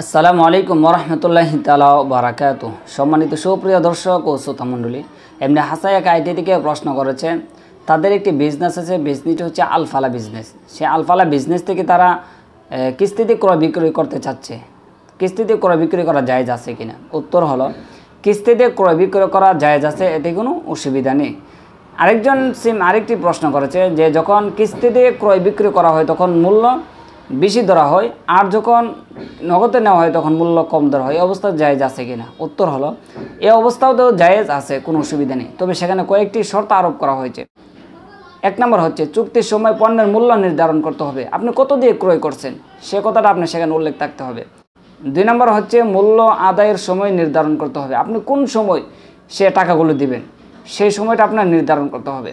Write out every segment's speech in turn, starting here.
আসসালামু আলাইকুম রহমতুল্লাহ তালা বারাকাত সম্মানিত সুপ্রিয় দর্শক ও শ্রোতামণ্ডলী এমনি হাসায়াক আইটি থেকে প্রশ্ন করেছে, তাদের একটি বিজনেস আছে বিজনেসটি হচ্ছে আলফালা বিজনেস সে আলফালা বিজনেস থেকে তারা কিস্তিতে ক্রয় বিক্রয় করতে চাচ্ছে। কিস্তিতে ক্রয় বিক্রয় করা জায়েজ আছে কিনা? উত্তর হলো, কিস্তিতে ক্রয় বিক্রয় করা জায়েজ আছে, এতে কোনো অসুবিধা নেই। আরেকজন সিম আরেকটি প্রশ্ন করেছে যে যখন কিস্তিতে ক্রয় বিক্রয় করা হয়, তখন মূল্য বেশি ধরা হয়, আর যখন নগদে নেওয়া হয় তখন মূল্য কম ধরা হয়। এই অবস্থা জায়েজ আছে কিনা? উত্তর হলো, এই অবস্থাও তো জায়েজ আছে, কোনো অসুবিধা নেই। তবে সেখানে কয়েকটি শর্ত আরোপ করা হয়েছে। এক নম্বর হচ্ছে, চুক্তির সময় পণ্যের মূল্য নির্ধারণ করতে হবে। আপনি কত দিয়ে ক্রয় করছেন? সে কথাটা আপনার সেখানে উল্লেখ থাকতে হবে। দুই নম্বর হচ্ছে, মূল্য আদায়ের সময় নির্ধারণ করতে হবে। আপনি কোন সময় সে টাকাগুলো দিবেন? সেই সময়টা আপনার নির্ধারণ করতে হবে।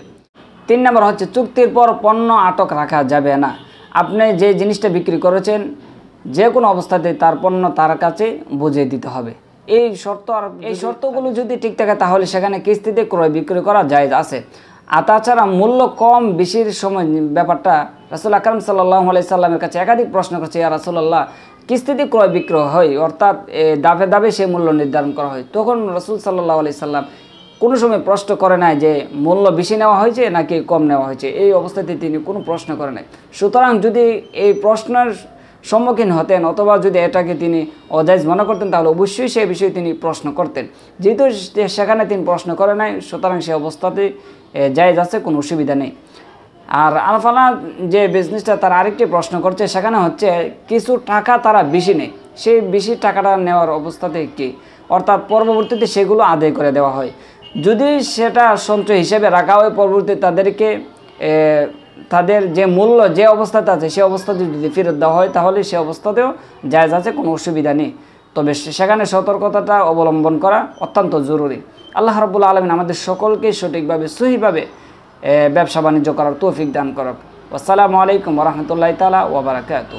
তিন নম্বর হচ্ছে, চুক্তির পর পণ্য আটক রাখা যাবে না। আপনি যে জিনিসটা বিক্রি করেছেন যে কোনো অবস্থাতে তার পণ্য তার কাছে বুঝিয়ে দিতে হবে। এই শর্ত আর এই শর্তগুলো যদি ঠিক থাকে তাহলে সেখানে কিস্তিতে ক্রয় বিক্রয় করা জায়েজ আছে। আর তাছাড়া মূল্য কম বেশির সময় ব্যাপারটা রাসুল আকরম সাল্লাহ আলাই সাল্লামের কাছে একাধিক প্রশ্ন করছে ইয়া রাসুল্লাহ কিস্তিতে ক্রয় বিক্রয় হয়? অর্থাৎ দাবে দাবে সেই মূল্য নির্ধারণ করা হয়। তখন রসুল সাল্লাহ আলাই সাল্লাম কোনো সময় প্রশ্ন করে নাই যে মূল্য বেশি নেওয়া হয়েছে নাকি কম নেওয়া হয়েছে। এই অবস্থাতে তিনি কোনো প্রশ্ন করে নাই। সুতরাং যদি এই প্রশ্নের সম্মুখীন হতেন অথবা যদি এটাকে তিনি অজাইজ মনে করতেন, তাহলে অবশ্যই সেই বিষয়ে তিনি প্রশ্ন করতেন। যেহেতু সেখানে তিনি প্রশ্ন করে নাই, সুতরাং সে অবস্থাতে জায়জ আছে, কোনো অসুবিধা নেই। আর আলফালা যে বিজনেসটা তারা আরেকটি প্রশ্ন করছে, সেখানে হচ্ছে কিছু টাকা তারা বেশি নেই সেই বেশি টাকাটা নেওয়ার অবস্থাতে কি অর্থাৎ পরবর্তীতে সেগুলো আদায় করে দেওয়া হয়। যদি সেটা সঞ্চয় হিসেবে রাখা হয় পরবর্তী তাদেরকে তাদের যে মূল্য, যে অবস্থাতে আছে, সে অবস্থাতে যদি ফেরত দেওয়া হয়, তাহলে সে অবস্থাতেও জায়জ আছে, কোনো অসুবিধা নেই। তবে সেখানে সতর্কতাটা অবলম্বন করা অত্যন্ত জরুরি। আল্লাহ রবুল্লা আলমিন আমাদের সকলকে সঠিকভাবে, সহিভাবে ব্যবসা বাণিজ্য করার তৌফিক দান করক। আসসালামু আলাইকুম রহমতুল্লাহ তালা ওবরাকাতু